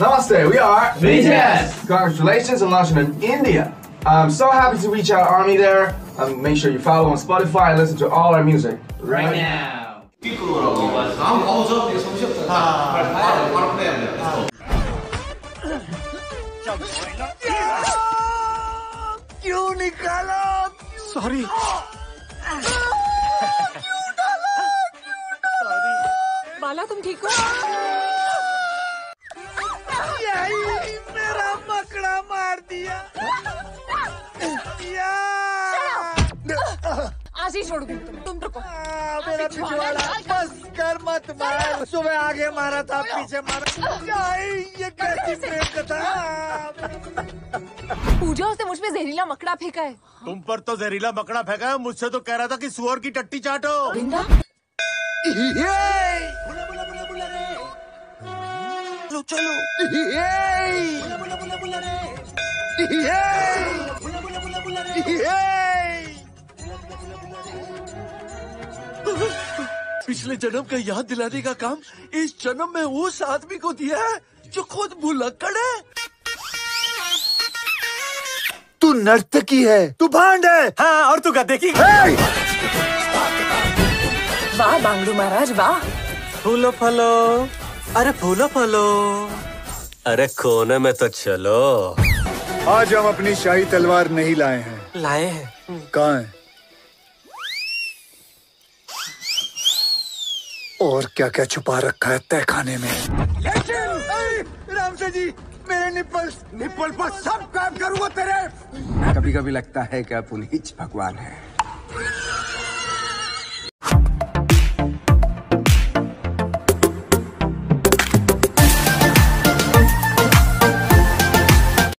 Namaste, we are BTS. Congratulations on launching in India. I'm so happy to reach out Army there. Um, make sure you follow on Spotify and listen to all our music. Right now. 다음 어우 저 되게 정신 없다. 바로 바로 바로 빼야 돼. बाला तुम ठीक हो आज ही छोड़ दूँगी तुम रुको। मेरा पिछवाड़ा बस कर मत मार। सुबह आगे मारा था पीछे मारा। ये कैसी प्रेम कथा? पूजा उसने मुझ पे जहरीला मकड़ा फेंका है। तुम पर तो जहरीला मकड़ा फेंका है। मुझसे तो कह रहा था कि सुअर की टट्टी चाटो। चलो चलो। पिछले जन्म का याद दिलाने का काम इस जन्म में उस आदमी को दिया है जो खुद भुलक्कड़ है। तू नर्तकी है तू भांड है। हाँ और तू गद्दे की वाह बांगड़ू महाराज वाह। फूलो फलो। अरे फूलो फलो। अरे कोने में तो चलो। आज हम अपनी शाही तलवार नहीं लाए हैं। लाए हैं। कहाँ है? और क्या क्या छुपा रखा है तय खाने में? राम से जी मेरे निपल्स निपल पर सब काम करूँगा तेरे। कभी कभी लगता है कि आप उन्हीं भगवान है।